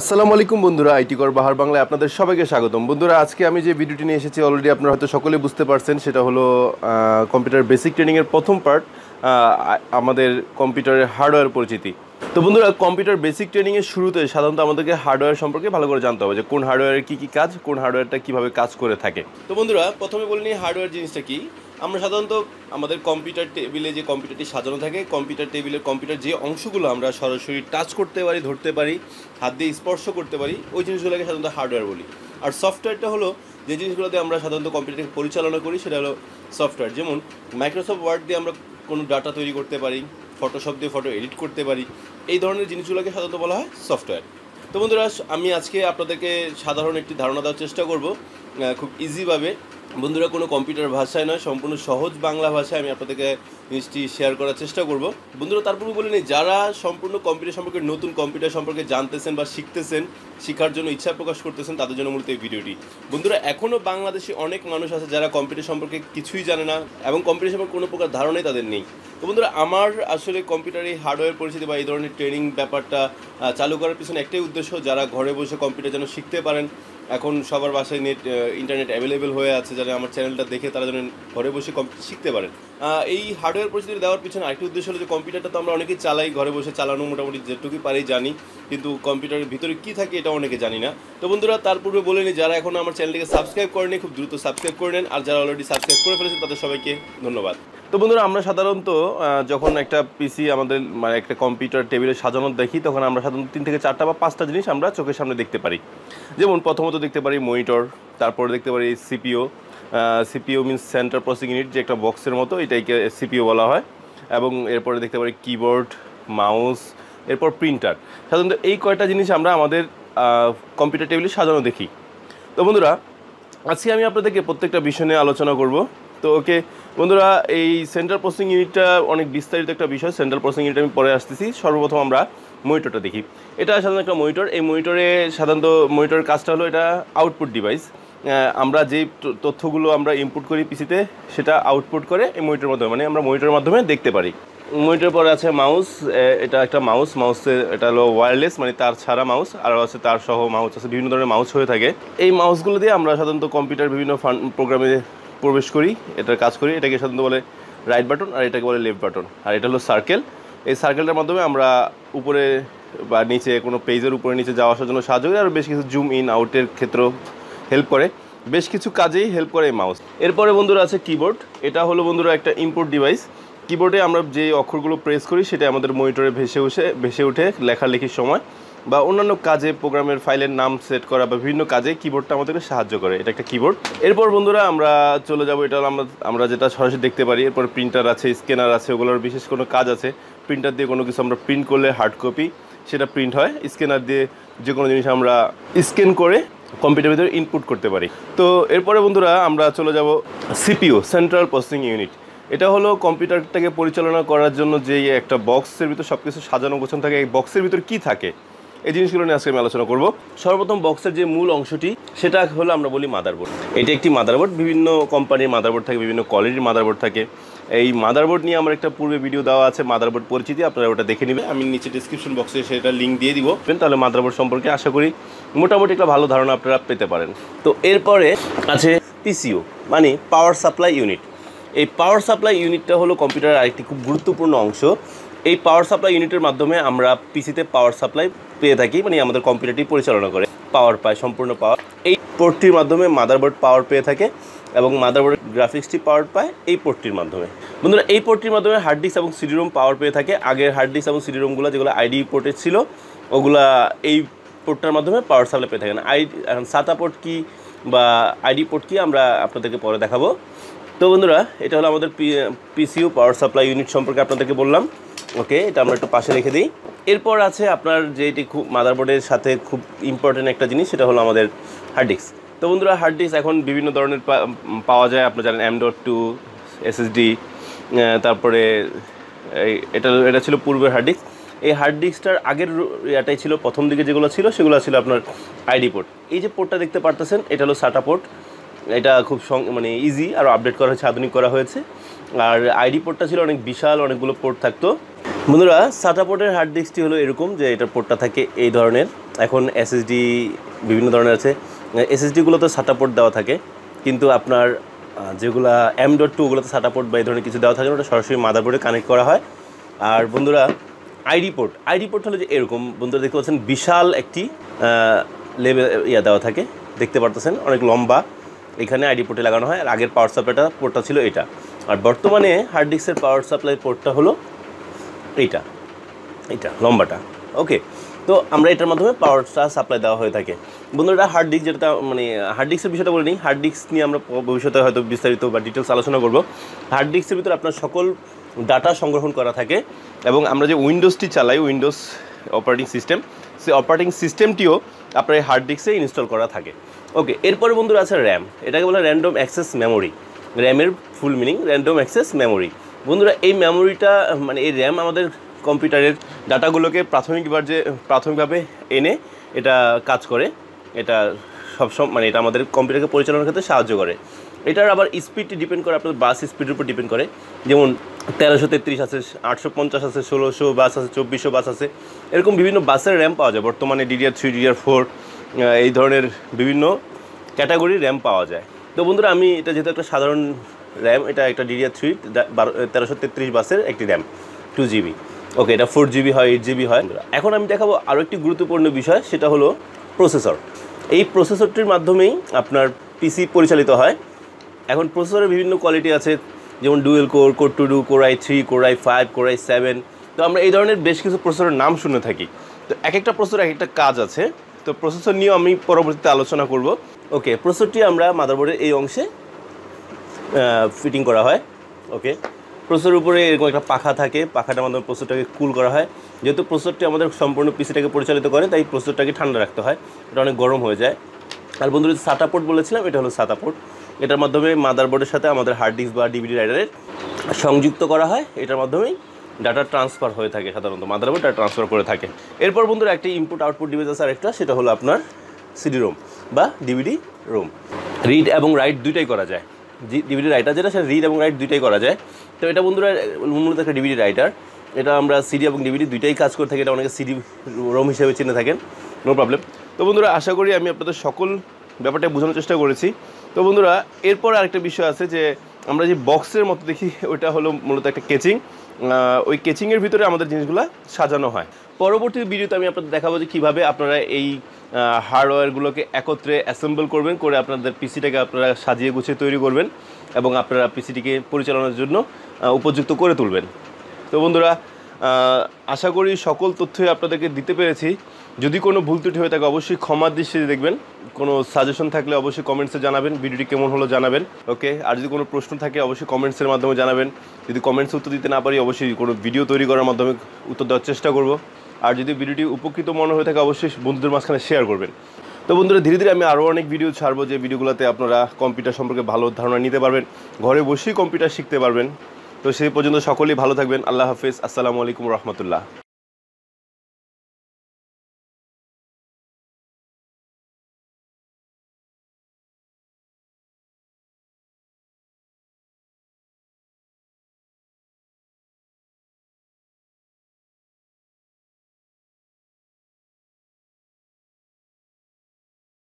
আসসালামু আলাইকুম বন্ধুরা আইটি কর বাহার বাংলায় আপনাদের সবাইকে স্বাগতম। বন্ধুরা, আজকে আমি যে ভিডিওটি নিয়ে এসেছি অলরেডি আপনারা হয়তো সকলে বুঝতে পারছেন, সেটা হলো কম্পিউটার বেসিক ট্রেনিংয়ের প্রথম পার্ট আমাদের কম্পিউটারের হার্ডওয়্যার পরিচিতি। তো বন্ধুরা কম্পিউটার বেসিক ট্রেনিংয়ের শুরুতে সাধারণত আমাদেরকে হার্ডওয়্যার সম্পর্কে ভালো করে জানতে হবে যে, কোন হার্ডওয়্যারের কী কী কাজ, কোন হার্ডওয়্যারটা কীভাবে কাজ করে থাকে। তো বন্ধুরা, প্রথমে বলে নিই হার্ডওয়্যার জিনিসটা কি। আমরা সাধারণত আমাদের কম্পিউটার টেবিলে যে কম্পিউটারটি সাজানো থাকে কম্পিউটার টেবিলের কম্পিউটার যে অংশগুলো আমরা সরাসরি টাচ করতে পারি, ধরতে পারি, হাত দিয়ে স্পর্শ করতে পারি, ওই জিনিসগুলোকে সাধারণত হার্ডওয়্যার বলি। আর সফটওয়্যারটা হলো যে জিনিসগুলোতে আমরা সাধারণত কম্পিউটারকে পরিচালনা করি, সেটা হলো সফটওয়্যার যেমন মাইক্রোসফট ওয়ার্ড দিয়ে আমরা কোনো ডাটা তৈরি করতে পারি ফটোশপ দিয়ে ফটো এডিট করতে পারি, এই ধরনের জিনিসগুলোকে সাধারণত বলা হয় সফটওয়্যার তো বন্ধুরা, আমি আজকে আপনাদেরকে সাধারণ একটি ধারণা দেওয়ার চেষ্টা করব খুব ইজিভাবে বন্ধুরা, কোনো কম্পিউটার ভাষায় নয়, সম্পূর্ণ সহজ বাংলা ভাষায় আমি আপনাদেরকে জিনিসটি শেয়ার করার চেষ্টা করব। বন্ধুরা তারপরে বলে নিই, যারা সম্পূর্ণ কম্পিউটার সম্পর্কে, নতুন কম্পিউটার সম্পর্কে জানতেছেন বা শিখতেছেন শেখার জন্য ইচ্ছা প্রকাশ করতেছেন, তাদের জন্য মূলত এই ভিডিওটি। বন্ধুরা এখনও বাংলাদেশে অনেক মানুষ আছে যারা কম্পিউটার সম্পর্কে কিছুই জানে না এবং কম্পিউটার সম্পর্কে কোনো প্রকার ধারণাই তাদের নেই। তো বন্ধুরা, আমার আসলে কম্পিউটার হার্ডওয়্যার পরিচিতি বা এই ধরনের ট্রেনিং ব্যাপারটা চালু করার পিছনে একটাই উদ্দেশ্য, যারা ঘরে বসে কম্পিউটার যেন শিখতে পারেন। এখন সবার বাসায় নেট ইন্টারনেট অ্যাভেলেবেল হয়ে আছে, যারা আমার চ্যানেলটা দেখে তারা যেন ঘরে বসে কম্পিউটার শিখতে পারেন। এই হার্ডওয়্যার পরিচিতি দেওয়ার পিছনে আরেকটি উদ্দেশ্য হলো যে কম্পিউটারটা তো আমরা অনেকেই চালাই, ঘরে বসে চালানো মোটামুটি যেটুকুই পারি জানি, কিন্তু কম্পিউটারের ভিতরে কী থাকে এটা অনেকে জানি না। তো বন্ধুরা, তার পূর্বে বলে নিই, যারা এখন আমার চ্যানেলটিকে সাবস্ক্রাইব করেনি খুব দ্রুত সাবস্ক্রাইব করে নেন, আর যারা অলরেডি সাবস্ক্রাইব করে ফেলেছেন, তাদের সবাইকে ধন্যবাদ। তো বন্ধুরা, আমরা সাধারণত যখন একটা পিসি আমাদের মানে একটা কম্পিউটার টেবিলে সাজানো দেখি, তখন আমরা সাধারণত তিন থেকে চারটা বা পাঁচটা জিনিস আমরা চোখের সামনে দেখতে পারি। যেমন প্রথমত দেখতে পারি মনিটর তারপরে দেখতে পারি CPU CPU means centre processing unit যে একটা বক্সের মতো এটাকে সিপিও বলা হয়। এবং এরপরে দেখতে পারি কিবোর্ড মাউস এরপর প্রিন্টার সাধারণত এই কয়টা জিনিস আমরা আমাদের কম্পিউটার টেবিলে সাজানো দেখি। তো বন্ধুরা, আজকে আমি আপনাদেরকে প্রত্যেকটা বিষয় নিয়ে আলোচনা করব। তো ওকে, বন্ধুরা, এই সেন্ট্রাল প্রসেসিং ইউনিটটা অনেক বিস্তারিত একটা বিষয়। সেন্ট্রাল প্রসেসিং ইউনিট আমি পরে আসতেছি। সর্বপ্রথম আমরা মনিটরটা দেখি। এটা সাধারণত একটা মনিটর এই মনিটরে সাধারণত মনিটরের কাজটা হলো এটা আউটপুট ডিভাইস আমরা যেই তথ্যগুলো আমরা ইনপুট করি পিসিতে সেটা আউটপুট করে এই মনিটরের মাধ্যমে মানে আমরা মনিটরের মাধ্যমে দেখতে পারি। মনিটর পরে আছে মাউস এটা একটা মাউস মাউসে এটা হলো ওয়্যারলেস মানে তার ছাড়া মাউস আর আছে তার সহ মাউস আছে, বিভিন্ন ধরনের মাউস হয়ে থাকে। এই মাউসগুলো দিয়ে আমরা সাধারণত কম্পিউটার বিভিন্ন ফান প্রোগ্রামে প্রবেশ করি, এটার কাজ করি, এটাকে সাধারণত বলে রাইট বাটন আর এটাকে বলে লেফট বাটন আর এটা হলো সার্কেল এই সার্কেলটার মাধ্যমে আমরা উপরে বা নিচে কোনো পেজের উপরে নিচে যাওয়া আসার জন্য সাহায্য করি আর বেশ কিছু জুম ইন আউটের ক্ষেত্রেও হেল্প করে। বেশ কিছু কাজেই হেল্প করে এই মাউস এরপরে বন্ধুরা আছে কিবোর্ড এটা হলো বন্ধুরা একটা ইম্পোর্ট ডিভাইস কিবোর্ডে আমরা যে অক্ষরগুলো প্রেস করি সেটা আমাদের মনিটরে ভেসে উঠে ভেসে উঠে লেখালেখির সময় বা অন্যান্য কাজে প্রোগ্রামের ফাইলের নাম সেট করা বা বিভিন্ন কাজে কিবোর্ডটা আমাদেরকে সাহায্য করে। এটা একটা কিবোর্ড এরপর বন্ধুরা আমরা চলে যাব, এটা আমরা আমরা যেটা সরাসরি দেখতে পারি। এরপর প্রিন্টার আছে স্ক্যানার আছে, ওগুলোর বিশেষ কোনো কাজ আছে। প্রিন্টার দিয়ে কোনো কিছু আমরা প্রিন্ট করলে হার্ড কপি সেটা প্রিন্ট হয়। স্ক্যানার দিয়ে যে কোনো জিনিস আমরা স্ক্যান করে কম্পিউটার ভিতরে ইনপুট করতে পারি। তো এরপরে বন্ধুরা আমরা চলে যাব সিপিও সেন্ট্রাল প্রসেসিং ইউনিট এটা হলো কম্পিউটারটাকে পরিচালনা করার জন্য যে একটা বক্সের ভিতর সব কিছু সাজানো গোছানো থাকে, এই বক্সের ভিতর কী থাকে, এই জিনিসগুলো নিয়ে আজকে আমি আলোচনা করব। সর্বপ্রথম বক্সের যে মূল অংশটি, সেটা হলো আমরা বলি মাদারবোর্ড এটি একটি মাদারবোর্ড বিভিন্ন কোম্পানির মাদারবোর্ড থাকে, বিভিন্ন কোয়ালিটির মাদারবোর্ড থাকে। এই মাদারবোর্ড নিয়ে আমার একটা পূর্বে ভিডিও দেওয়া আছে মাদারবোর্ড পরিচিতি আপনারা ওটা দেখে নেবেন। আমি নিচে ডিসক্রিপশন বক্সে সেটা লিঙ্ক দিয়ে দিব। তাহলে মাদারবোর্ড সম্পর্কে আশা করি মোটামুটি একটা ভালো ধারণা আপনারা পেতে পারেন। তো এরপরে আছে পিসিও মানে পাওয়ার সাপ্লাই ইউনিট এই পাওয়ার সাপ্লাই ইউনিটটা হলো কম্পিউটারের আরেকটি খুব গুরুত্বপূর্ণ অংশ। এই পাওয়ার সাপ্লাই ইউনিটের মাধ্যমে আমরা পিসিতে পাওয়ার সাপ্লাই পেয়ে থাকি মানে আমাদের কম্পিউটারটি পরিচালনা করে। পাওয়ার পায় সম্পূর্ণ পাওয়ার এই পোর্টটির মাধ্যমে মাদারবোর্ড পাওয়ার পেয়ে থাকে। এবং মাদারবোর্ডের গ্রাফিক্সটি পাওয়ার পায় এই পোর্টটির মাধ্যমে। বন্ধুরা, এই পোর্টটির মাধ্যমে হার্ড ডিস্ক এবং সিডি রোম পাওয়ার পেয়ে থাকে। আগের হার্ড ডিস্ক এবং সিডি রোমগুলো যেগুলো আইডি পোর্টে ছিল, ওগুলা এই পোর্টটার মাধ্যমে পাওয়ার সাপ্লাই পেয়ে থাকে না আই এখন সাতা পোর্ট কি বা আইডি পোর্ট কি আমরা আপনাদেরকে পরে দেখাবো। তো বন্ধুরা, এটা হলো আমাদের পিসিউ পাওয়ার সাপ্লাই ইউনিট সম্পর্কে আপনাদেরকে বললাম। ওকে, এটা আমরা একটু পাশে রেখে দিই। এরপর আছে আপনার যেটি খুব মাদারবোর্ডের সাথে খুব ইম্পর্টেন্ট একটা জিনিস, সেটা হলো আমাদের হার্ড ডিস্ক তো বন্ধুরা হার্ড ডিস্ক এখন বিভিন্ন ধরনের পাওয়া যায়। আপনারা জানেন এম ডট টু এসএসডি তারপরে এটা এটা ছিল পূর্বের হার্ড ডিস্ক এই হার্ড ডিস্কটার আগের ইয়াটাই ছিল, প্রথম দিকে যেগুলো ছিল, সেগুলো ছিল আপনার আইডি পোর্ট এই যে পোর্টটা দেখতে পারতেছেন, এটা হলো সাটা পোর্ট এটা খুব মানে ইজি আর আপডেট করা হয়েছে, আধুনিক করা হয়েছে। আর আইডি পোর্টটা ছিল অনেক বিশাল, অনেকগুলো পোর্ট থাকতো। বন্ধুরা সাটা পোর্টের হার্ড ডিস্কটি হলো এরকম যে, এটার পোর্টটা থাকে এই ধরনের। এখন এসএসডি বিভিন্ন ধরনের আছে। এসএসডিগুলোতে সাটা পোর্ট দেওয়া থাকে, কিন্তু আপনার যেগুলা এম ডট টু ওগুলোতে সাটা পোর্ট বা এই ধরনের কিছু দেওয়া থাকে ওটা সরাসরি মাদারবোর্ডে কানেক্ট করা হয়। আর বন্ধুরা আইডি পোর্ট আইডি পোর্ট হলো যে এরকম, বন্ধুরা দেখতে পাচ্ছেন বিশাল একটি লেভেল ইয়া দেওয়া থাকে, দেখতে পারতেছেন, অনেক লম্বা। এখানে আইডি পোর্টে লাগানো হয়, আর আগের পাওয়ার সাপ্লাইটা পোর্টটা ছিল এটা। আর বর্তমানে হার্ড ডিস্কের পাওয়ার সাপ্লাই পোর্টটা হলো এইটা এইটা, লম্বাটা। ওকে তো আমরা এটার মাধ্যমে পাওয়ারটা সাপ্লাই দেওয়া হয়ে থাকে। বন্ধুরা হার্ড ডিস্ক যেটা মানে হার্ড ডিস্কের বিষয়টা বলে নিই হার্ড ডিস্ক নিয়ে আমরা ভবিষ্যতে হয়তো বিস্তারিত বা ডিটেলস আলোচনা করব। হার্ড ডিস্কের ভিতরে আপনার সকল ডাটা সংগ্রহণ করা থাকে এবং আমরা যে উইন্ডোজটি চালাই উইন্ডোজ অপারেটিং সিস্টেম সেই অপারেটিং সিস্টেমটিও আপনার এই হার্ড ডিস্কে ইনস্টল করা থাকে। ওকে এরপরে বন্ধুরা আছে র্যাম এটাকে বলে র্যান্ডম অ্যাক্সেস মেমোরি র্যামের full meaning random access memory বন্ধুরা, এই মেমোরিটা মানে এই র্যাম আমাদের কম্পিউটারের ডাটাগুলোকে প্রাথমিকবার যে, প্রাথমিকভাবে এনে এটা কাজ করে, এটা সবসময় মানে এটা আমাদের কম্পিউটারকে পরিচালনার ক্ষেত্রে সাহায্য করে। এটার আবার স্পিডটি ডিপেন্ড করে, আপনার বাস স্পিডের উপর ডিপেন্ড করে। যেমন তেরোশো তেত্রিশ আছে, আটশো পঞ্চাশ আছে, ষোলোশো বাস আছে, চব্বিশশো বাস আছে। এরকম বিভিন্ন বাসের র্যাম পাওয়া যায়। বর্তমানে ডিডিআর থ্রি ডিডিআর ফোর এই ধরনের বিভিন্ন ক্যাটাগরির র্যাম পাওয়া যায়। তো বন্ধুরা, আমি এটা যেহেতু একটা সাধারণ র্যাম এটা একটা ডিডিআর থ্রি তেরোশো তেত্রিশ বাসের একটি র্যাম টু জিবি ওকে এটা ফোর জিবি হয় এইট জিবি হয়। এখন আমি দেখাবো আরও একটি গুরুত্বপূর্ণ বিষয়, সেটা হলো প্রসেসর এই প্রসেসরটির মাধ্যমেই আপনার পিসি পরিচালিত হয়। এখন প্রসেসরের বিভিন্ন কোয়ালিটি আছে, যেমন dual core core two duo core i three core i five core i seven তো আমরা এই ধরনের বেশ কিছু প্রসেসরের নাম শুনে থাকি। তো এক একটা প্রসেসর এক একটা কাজ আছে। তো প্রসেসর নিয়েও আমি পরবর্তীতে আলোচনা করব। ওকে প্রসেসরটি আমরা মাদারবোর্ডের এই অংশে ফিটিং করা হয়। ওকে প্রসেসরের উপরে এরকম একটা পাখা থাকে, পাখাটার মাধ্যমে প্রসেসরটাকে কুল করা হয়। যেহেতু প্রসেসরটি আমাদের সম্পূর্ণ পিসিটাকে পরিচালিত করে, তাই প্রসেসরটাকে ঠান্ডা রাখতে হয়। এটা অনেক গরম হয়ে যায়। আর বন্ধুরা সাটা পোর্ট বলেছিলাম, এটা হলো সাতা পোর্ট এটার মাধ্যমে মাদারবোর্ডের সাথে আমাদের হার্ড ডিস্ক বা ডিভিডি রাইডারের সংযুক্ত করা হয়। এটার মাধ্যমেই ডাটা ট্রান্সফার হয়ে থাকে সাধারণত। মাদারবোর্ড ডাটা ট্রান্সফার করে থাকে। এরপর বন্ধুরা, একটি ইনপুট আউটপুট ডিভাইস আছে আরেকটা, সেটা হলো আপনার সিডি রোম বা ডিভিডি রোম রিড এবং রাইট দুইটাই করা যায়। ডিভিডি রাইটার যেটা, সেটা রিড এবং রাইট দুইটাই করা যায়। তো এটা বন্ধুরা, মূলত একটা ডিভিডি রাইটার এটা আমরা সিডি এবং ডিভিডি দুইটাই কাজ করে থাকি, এটা অনেকে সিডি রোম হিসেবে চিনে থাকেন। নো প্রবলেম তো বন্ধুরা, আশা করি আমি আপনাদের সকল ব্যাপারটা বোঝানোর চেষ্টা করেছি। তো বন্ধুরা, এরপর আরেকটা বিষয় আছে যে, আমরা যে বক্সের মতো দেখি, ওইটা হলো মূলত একটা কেচিং ওই কেচিংয়ের ভিতরে আমাদের জিনিসগুলো সাজানো হয়। পরবর্তী ভিডিওতে আমি আপনাদের দেখাবো যে কীভাবে আপনারা এই হার্ডওয়্যারগুলোকে একত্রে অ্যাসেম্বল করবেন, করে আপনাদের পিসিটাকে আপনারা সাজিয়ে গুছিয়ে তৈরি করবেন। এবং আপনারা পিসিটিকে পরিচালনার জন্য উপযুক্ত করে তুলবেন। তো বন্ধুরা আশা করি সকল তথ্যই আপনাদেরকে দিতে পেরেছি। যদি কোনো ভুল ত্রুটি হয়ে থাকে, অবশ্যই ক্ষমার দৃষ্টিতে দেখবেন। কোনো সাজেশন থাকলে অবশ্যই কমেন্টসে জানাবেন, ভিডিওটি কেমন হলো জানাবেন ওকে আর যদি কোনো প্রশ্ন থাকে, অবশ্যই কমেন্টসের মাধ্যমে জানাবেন। যদি কমেন্টসে উত্তর দিতে না পারি, অবশ্যই কোনো ভিডিও তৈরি করার মাধ্যমে উত্তর দেওয়ার চেষ্টা করব। আর যদি ভিডিওটি উপকৃত মনে হয়ে থাকে, অবশ্যই বন্ধুদের মাঝখানে শেয়ার করবেন। তো বন্ধুরা, ধীরে ধীরে আমি আরও অনেক ভিডিও ছাড়বো যে ভিডিওগুলোতে আপনারা কম্পিউটার সম্পর্কে ভালো ধারণা নিতে পারবেন। ঘরে বসেই কম্পিউটার শিখতে পারবেন। তো সেই পর্যন্ত সকলেই ভালো থাকবেন। আল্লাহ হাফিজ। আসসালামু আলাইকুম রহমতুল্লাহ।